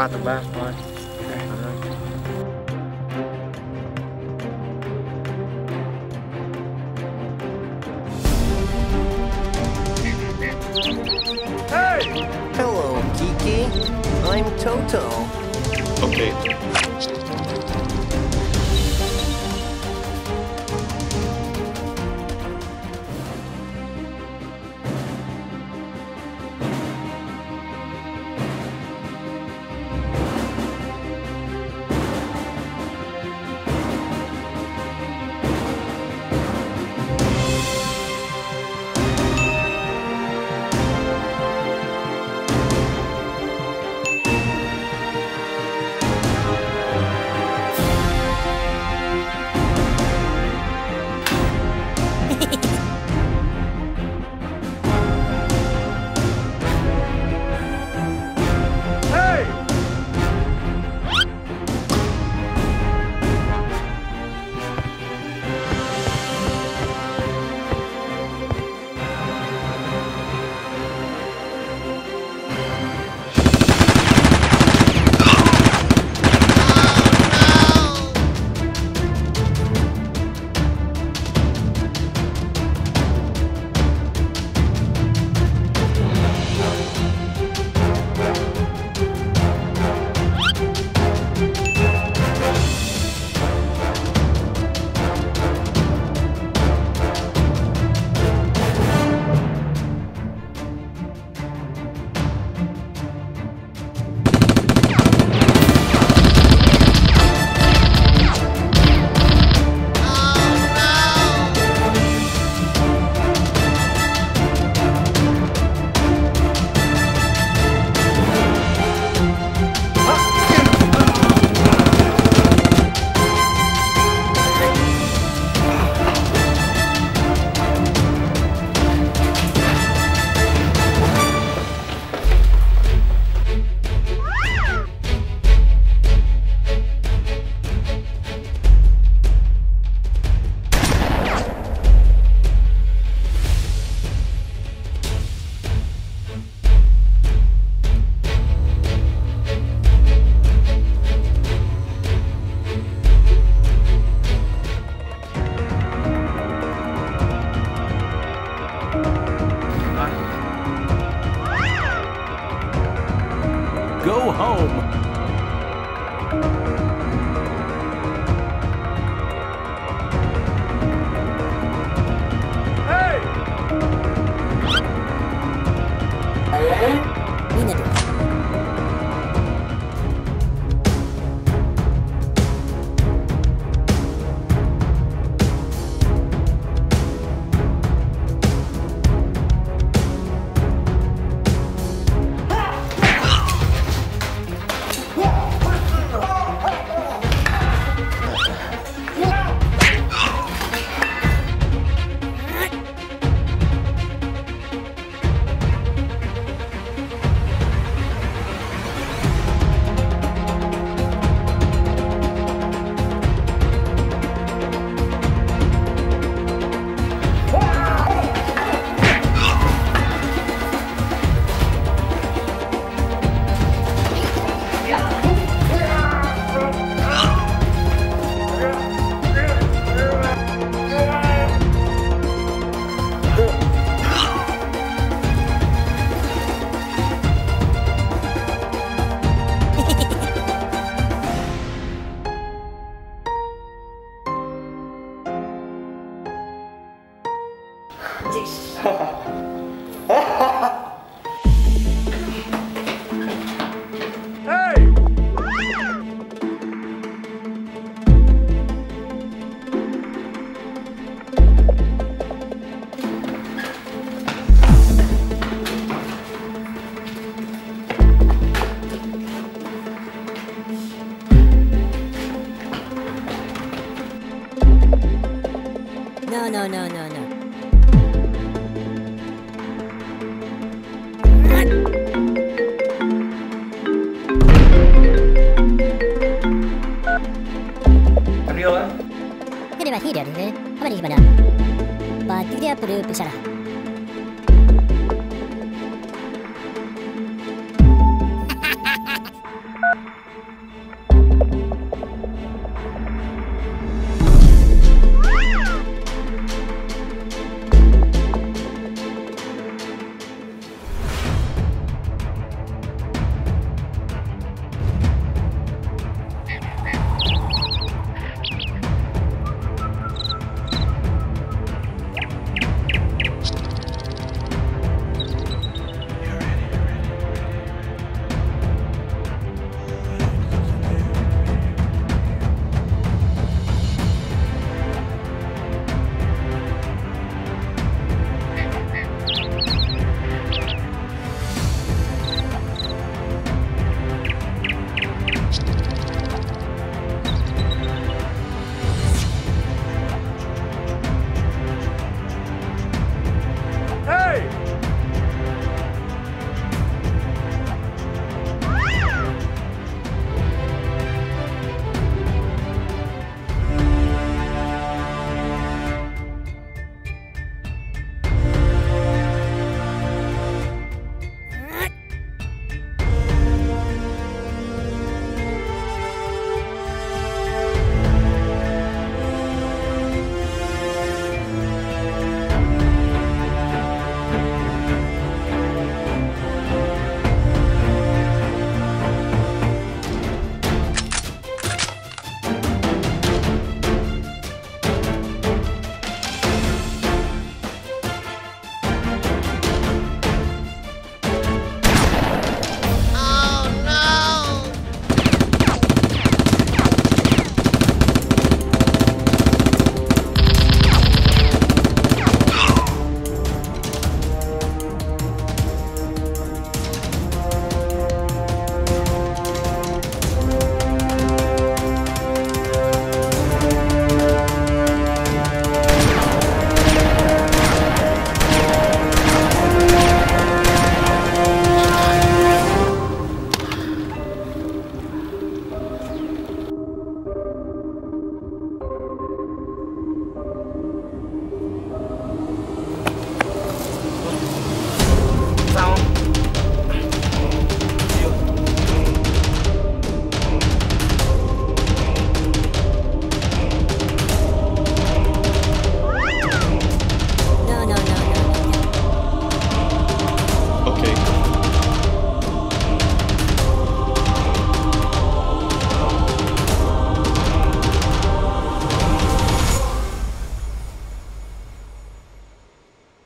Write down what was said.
quatro barcos. I'm Toto. Okay. no, no, no, no. hidden, eh? Apa ni sebenarnya? Batik dia perlu pesara.